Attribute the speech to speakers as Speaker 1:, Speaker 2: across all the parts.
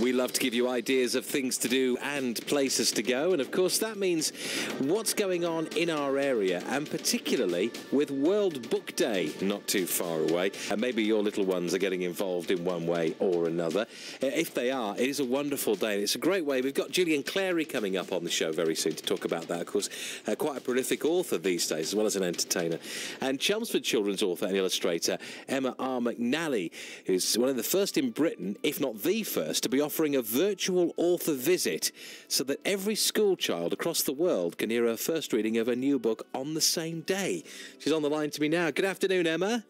Speaker 1: We love to give you ideas of things to do and places to go. And of course, that means what's going on in our area, and particularly with World Book Day not too far away. And maybe your little ones are getting involved in one way or another. Uh, If they are, it is a wonderful day. And it's a great way. We've got Julian Clary coming up on the show very soon to talk about that. Of course, uh, quite a prolific author these days, as well as an entertainer. And Chelmsford children's author and illustrator Emma R. McNally, who's one of the first in Britain, if not the first, to be offering a virtual author visit so that every school child across the world can hear her first reading of a new book on the same day. She's on the line to me now. Good afternoon, Emma.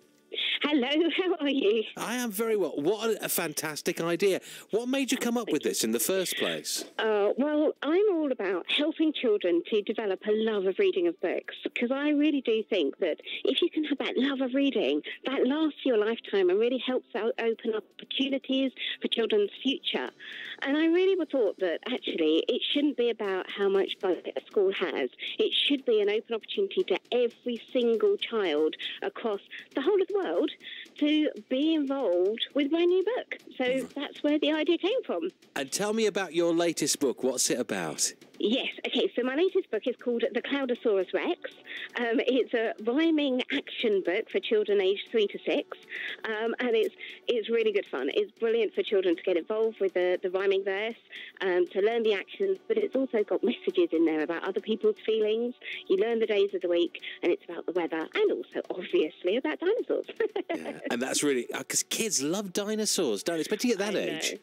Speaker 2: Hello, how are you?
Speaker 1: I am very well. What a, fantastic idea. What made you come up with this in the first place?
Speaker 2: Uh, well, I'm all about helping children to develop a love of reading of books because I really do think that if you can have that love of reading, that lasts your lifetime and really helps out open up opportunities for children's future. And I really thought that actually it shouldn't be about how much budget a school has. It should be an open opportunity to every single child across the whole of the world to be involved with my new book. So mm. that's where the idea came from.
Speaker 1: And tell me about your latest book. What's it about?
Speaker 2: Yes. Okay. So my latest book is called The Cloudosaurus Rex. Um, it's a rhyming action book for children aged three to six, um, and it's it's really good fun. It's brilliant for children to get involved with the, the rhyming verse, um, to learn the actions, but it's also got messages in there about other people's feelings. You learn the days of the week, and it's about the weather, and also obviously about dinosaurs.
Speaker 1: Yeah. and that's really because kids love dinosaurs, don't they? Especially at that
Speaker 2: I
Speaker 1: age.
Speaker 2: know.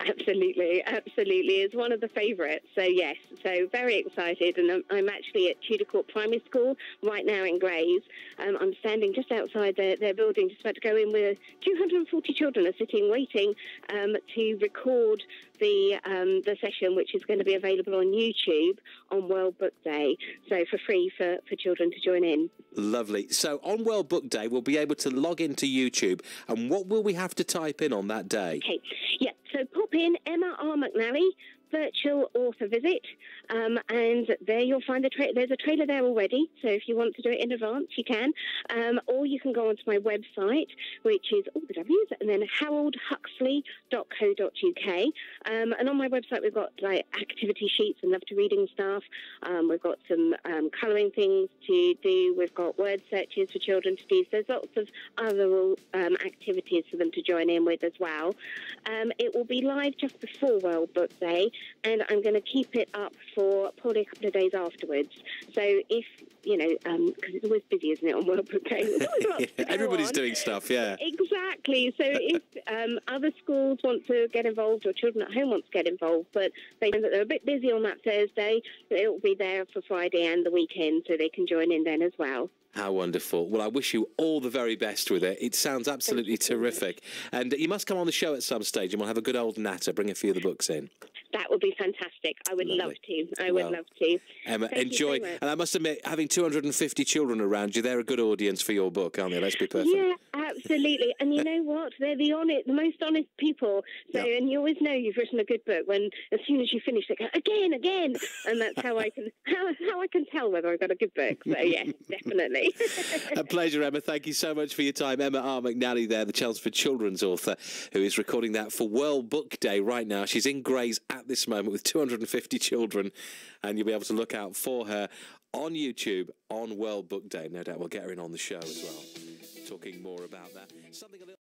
Speaker 2: Absolutely, absolutely. It's one of the favourites. So, yes, so very excited. And I'm, I'm actually at Tudor Court Primary School right now in Grays. Um, I'm standing just outside their, their building, just about to go in where 240 children are sitting waiting um, to record the, um, the session, which is going to be available on YouTube on World Book Day. So, for free for, for children to join in.
Speaker 1: Lovely. So on World Book Day, we'll be able to log into YouTube. And what will we have to type in on that day?
Speaker 2: Okay, yeah, so in Emma R. McNally, virtual author visit, um, and there you'll find the tra- there's a trailer there already. So if you want to do it in advance, you can, um, or you can go onto my website, which is all the W's, and then haroldhuxley.co.uk. Um, and on my website, we've got like activity sheets and love to reading stuff. Um, we've got some um, colouring things to do. We've got word searches for children to do. So there's lots of other um, activities for them to join in with as well. It will be live just before World Book Day, and I'm going to keep it up for probably a couple of days afterwards. So if you know, because it's always busy, isn't it, on World Book Day?
Speaker 1: Everybody's
Speaker 2: on.
Speaker 1: doing stuff, yeah.
Speaker 2: Exactly. So if um, other schools want to get involved or children at home want to get involved, but they know that they're a bit busy on that Thursday, it will be there for Friday and the weekend, so they can join in then as well.
Speaker 1: How wonderful. Well, I wish you all the very best with it. It sounds absolutely terrific. And you must come on the show at some stage and we'll have a good old natter, bring a few of the books in.
Speaker 2: That would be fantastic. I would
Speaker 1: Lovely.
Speaker 2: love to. I would
Speaker 1: Well,
Speaker 2: love to.
Speaker 1: Emma,
Speaker 2: Thank you so
Speaker 1: enjoy. and I must admit, having 250 children around you, they're a good audience for your book, aren't they? Let's be perfect.
Speaker 2: Yeah, absolutely. And you know what? They're the honest, the most honest people. So,
Speaker 1: Yeah.
Speaker 2: and you always know you've written a good book when, as soon as you finish, they go again, again, and that's how I can how, how I can tell whether I've got a good book. So, yeah, definitely.
Speaker 1: A pleasure, Emma. Thank you so much for your time. Emma R. McNally there, the Chelmsford children's author, who is recording that for World Book Day right now. She's in Grays at this moment with 250 children, and you'll be able to look out for her on YouTube on World Book Day. No doubt we'll get her in on the show as well, talking more about that. Something a little